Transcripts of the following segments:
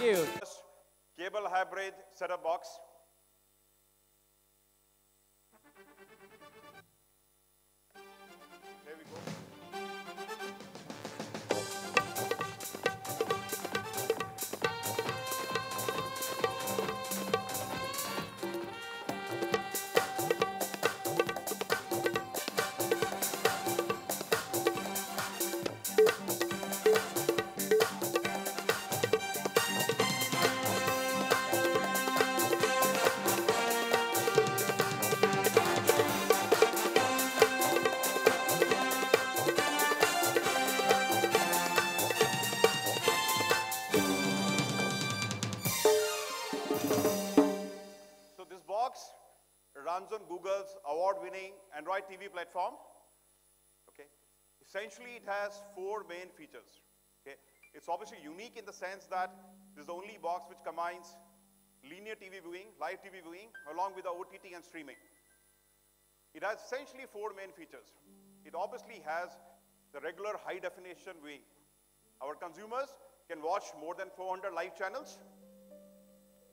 You. Cable hybrid setup box. Android TV platform. Okay. Essentially, it has four main features. Okay. It's obviously unique in the sense that this is the only box which combines linear TV viewing, live TV viewing, along with the OTT and streaming. It has essentially four main features. It obviously has the regular high definition viewing. Our consumers can watch more than 400 live channels.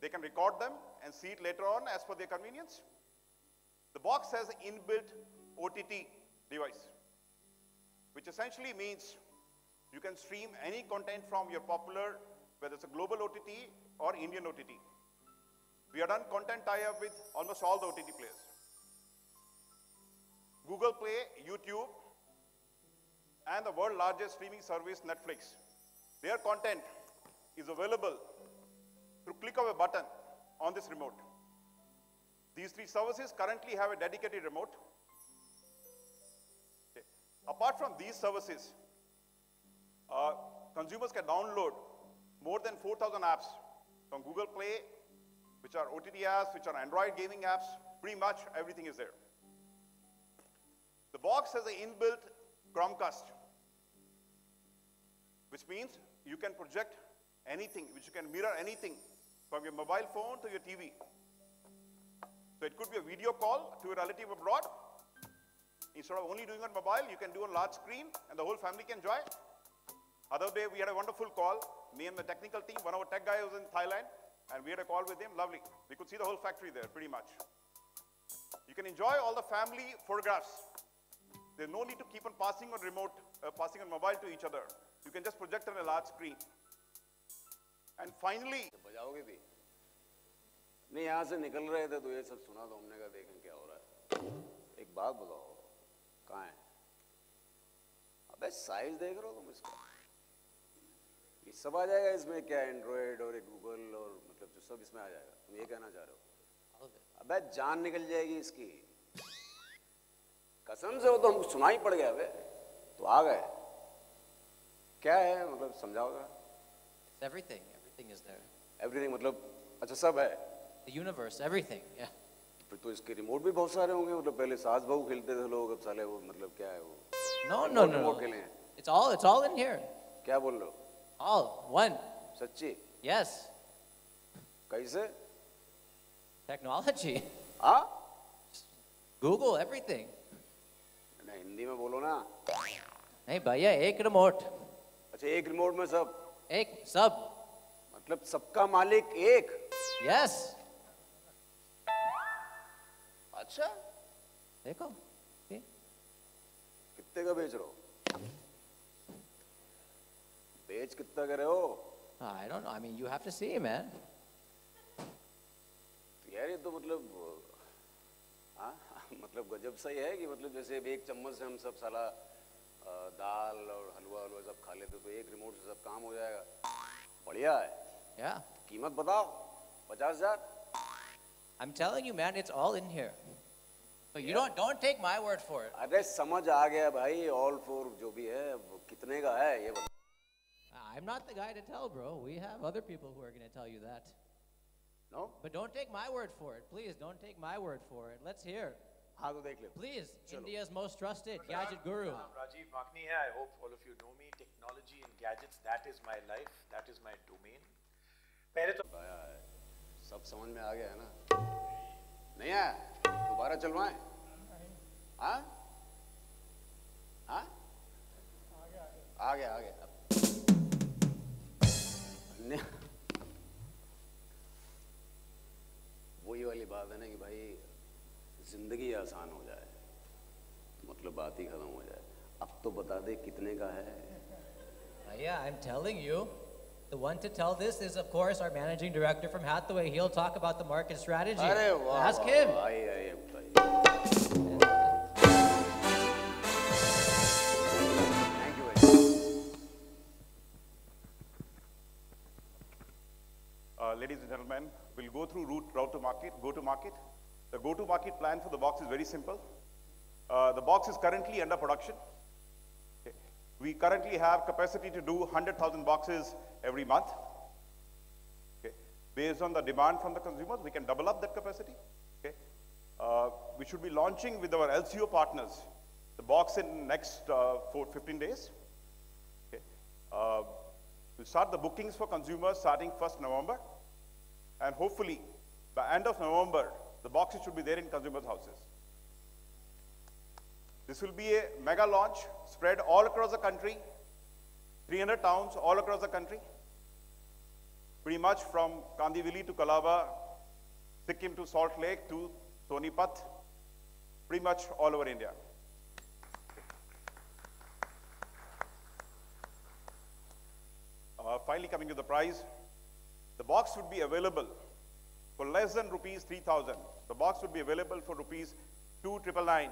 They can record them and see it later on as per their convenience. The box has an inbuilt OTT device, which essentially means you can stream any content from your popular, whether it's a global OTT or Indian OTT. We have done content tie-up with almost all the OTT players. Google Play, YouTube, and the world largest streaming service, Netflix. Their content is available through click of a button on this remote. These three services currently have a dedicated remote. Okay. Apart from these services, uh, consumers can download more than 4,000 apps from Google Play, which are OTT apps, which are Android gaming apps. Pretty much everything is there. The box has an inbuilt Chromecast, which means you can project anything, which you can mirror anything from your mobile phone to your TV. So it could be a video call to a relative abroad. Instead of only doing on mobile, you can do on large screen and the whole family can enjoy. Other day we had a wonderful call. Me and the technical team, one of our tech guys was in Thailand and we had a call with him. Lovely. We could see the whole factory there pretty much. You can enjoy all the family photographs. There's no need to keep on passing on remote, uh, passing on mobile to each other. You can just project on a large screen. And finally, नहीं यहाँ से निकल रहे थे तो ये सब सुना तो हमने कहा देखें क्या हो रहा है। एक बात बताओ कहाँ है? अबे साइज़ देख रहे हो तुम इसका? ये सब आ जाएगा इसमें क्या एंड्रॉयड और गूगल और मतलब जो सब इसमें आ जाएगा। तुम ये कहना चाह रहे हो? अबे जान निकल जाएगी इसकी। कसम से हो तो हमको सुना ही पड़ गया अबे। तो आ गए। क्या है मतलब It's everything. Everything is there. Everything मतलब अच्छा सब है। The universe, everything. Yeah. फिर तो इसके रिमोट भी बहुत सारे होंगे मतलब पहले सास बहू खेलते थे लोग अब साले वो मतलब क्या है वो No, no, no, रिमोट. खेले हैं It's all, it's all in here. क्या बोल रहे हो All. One. सच्ची Yes. कैसे Technology. हाँ Google, everything. ना हिंदी में बोलो ना Hey, भैया एक remote. अच्छा एक रिमोट में सब एक सब. मतलब सबका मालिक एक Yes. अच्छा देखो. कितने का बेच रहे हो बेच कितना कर रहे हो don't know. I mean, you have to see, man. यार ये तो मतलब हाँ मतलब गजब सा ही कि मतलब जैसे एक चम्मच से हम सब साला दाल और हलवा हलवा सब खा लेते तो एक रिमोट से सब काम हो जाएगा बढ़िया है Yeah. कीमत बताओ पचास हज़ार I'm telling you, man, it's all in here. But you yeah. don't don't take my word for it. अरे समझ आ गया भाई all four जो भी है कितने का I'm not the guy to tell, bro. We have other people who are going to tell you that. No. But don't take my word for it. Please don't take my word for it. Let's hear. हाँ तो देख ले. Please, India's most trusted gadget guru. I'm Rajiv Makhni. I hope all of you know me. Technology and gadgets, that is my life. That is my domain. पहले तो सब समझ में आ गया है ना? नहीं है? दोबारा चलवाए? हाँ? हाँ? आ गया आ गया वही वाली बात है ना कि भाई, ज़िंदगी आसान हो जाए मतलब बात ही खत्म हो जाए। अब तो बता दे कितने का है। भैया I am telling you The one to tell this is, of course, our managing director from Hathway. He'll talk about the market strategy. Ask him. Uh, ladies and gentlemen, we'll go through route, route to market, go to market. The go to market plan for the box is very simple. Uh, the box is currently under production. We currently have capacity to do 100,000 boxes every month. Okay. Based on the demand from the consumers, we can double up that capacity. Okay. Uh, we should be launching with our LCO partners the box in next uh, four, 15 days. Okay. Uh, We'll start the bookings for consumers starting 1st November. And hopefully, by end of November, the boxes should be there in consumers' houses. This will be a mega launch spread all across the country, 300 towns all across the country, pretty much from Kandivali to Colaba, Sikkim to Salt Lake to Sonipat, pretty much all over India. Uh, finally, coming to the price, the box would be available for less than rupees 3000. The box would be available for rupees 2999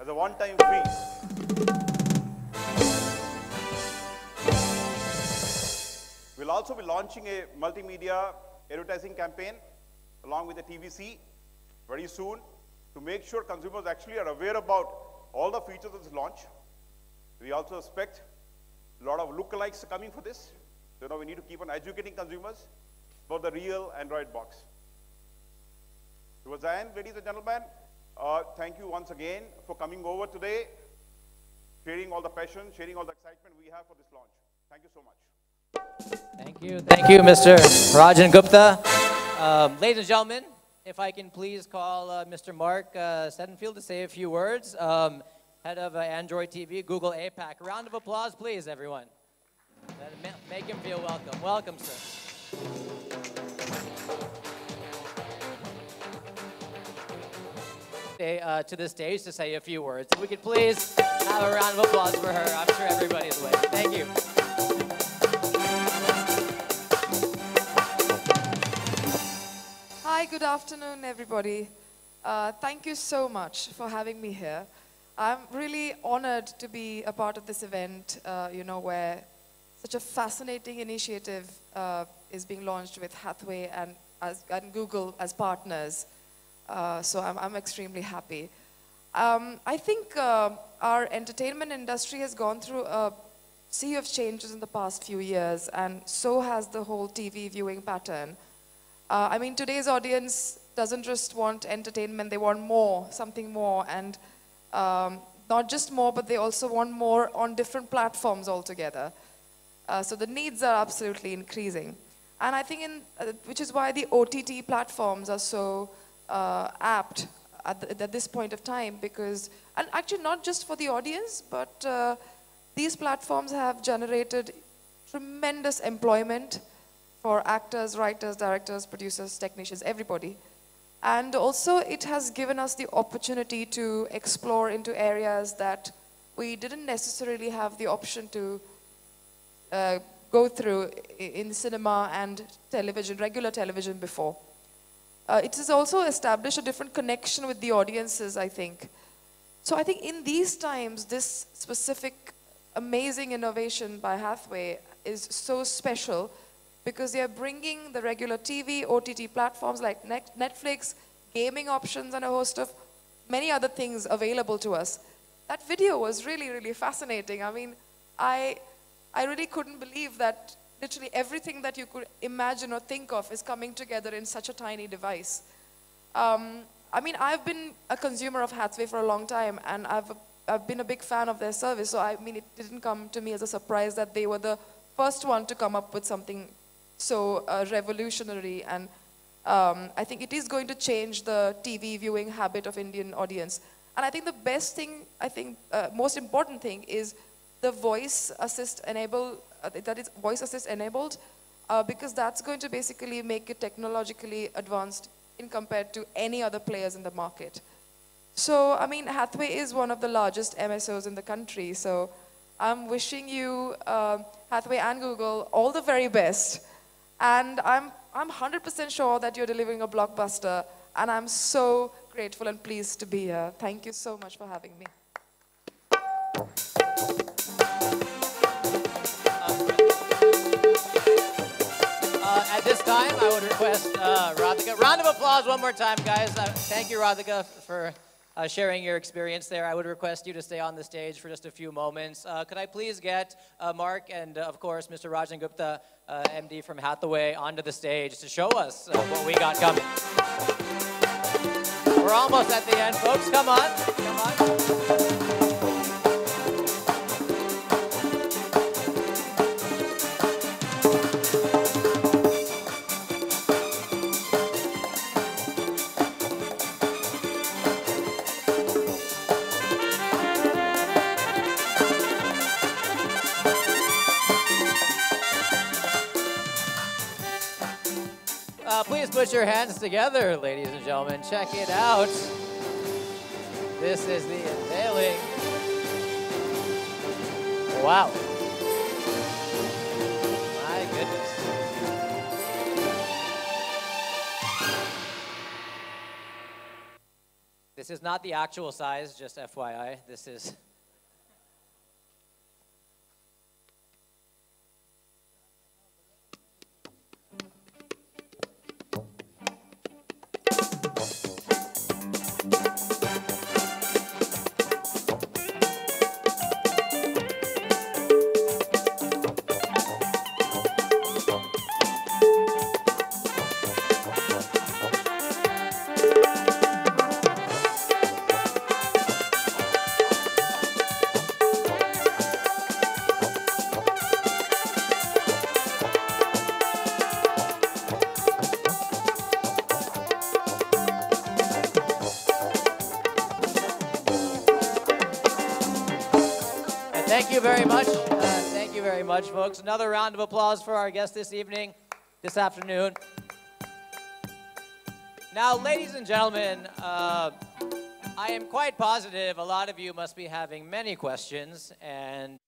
as a one-time fee. Also be launching a multimedia advertising campaign along with the TVC very soon to make sure consumers actually are aware about all the features of this launch. We also expect a lot of lookalikes coming for this. So now we need to keep on educating consumers about the real Android box. Towards the end, ladies and gentlemen, uh, thank you once again for coming over today, sharing all the passion, sharing all the excitement we have for this launch. Thank you so much. Thank you. Thank you, Mr. Rajan Gupta. Um, ladies and gentlemen, if I can please call uh, Mr. Mark uh, to say a few words. Um, head of uh, Android TV, Google APAC. Round of applause, please, everyone. Make him feel welcome. Welcome, sir. Uh, to the stage to say a few words. If we could please have a round of applause for her. I'm sure everybody's waiting. Thank you. Hi, good afternoon, everybody. Uh, thank you so much for having me here. I'm really honored to be a part of this event, uh, you know, where such a fascinating initiative uh, is being launched with Hathway and, as, and Google as partners. Uh, so I'm, I'm extremely happy. Um, I think uh, our entertainment industry has gone through a sea of changes in the past few years, and so has the whole TV viewing pattern. Uh, I mean, today's audience doesn't just want entertainment, they want more, something more, and um, not just more, but they also want more on different platforms altogether. Uh, so the needs are absolutely increasing. And I think, in, uh, which is why the OTT platforms are so uh, apt at, the, at this point of time, because, and actually not just for the audience, but uh, these platforms have generated tremendous employment for actors, writers, directors, producers, technicians, everybody. And also, it has given us the opportunity to explore into areas that we didn't necessarily have the option to uh, go through in cinema and television, regular television before. Uh, it has also established a different connection with the audiences, I think. So I think in these times, this specific amazing innovation by Hathway is so special because they are bringing the regular TV, OTT platforms like Netflix, gaming options, and a host of many other things available to us. That video was really, really fascinating. I mean, I, I really couldn't believe that literally everything that you could imagine or think of is coming together in such a tiny device. Um, I mean, I've been a consumer of Hathway for a long time, and I've, I've been a big fan of their service. So, I mean, it didn't come to me as a surprise that they were the first one to come up with something so uh, revolutionary. And um, I think it is going to change the TV viewing habit of Indian audience. And I think the best thing, I think, uh, most important thing is the voice assist enable, uh, that is voice assist enabled, uh, because that's going to basically make it technologically advanced in compared to any other players in the market. So, I mean, Hathway is one of the largest MSOs in the country. So, I'm wishing you, uh, Hathway and Google, all the very best. And I'm, I'm 100% sure that you're delivering a blockbuster. And I'm so grateful and pleased to be here. Thank you so much for having me. Uh, at this time, I would request uh, Radhika. Round of applause one more time, guys. Uh, thank you, Radhika, for uh, sharing your experience there. I would request you to stay on the stage for just a few moments. Uh, could I please get uh, Mark and, uh, of course, Mr. Rajan Gupta, uh, MD from Hathway, onto the stage to show us uh, what we got coming? We're almost at the end, folks. Come on. Come on. Put your hands together, ladies and gentlemen. Check it out. This is the unveiling. Wow. My goodness. This is not the actual size, just FYI. This is. Very much, folks. Another round of applause for our guest this evening, this afternoon. Now, ladies and gentlemen, uh, I am quite positive a lot of you must be having many questions, and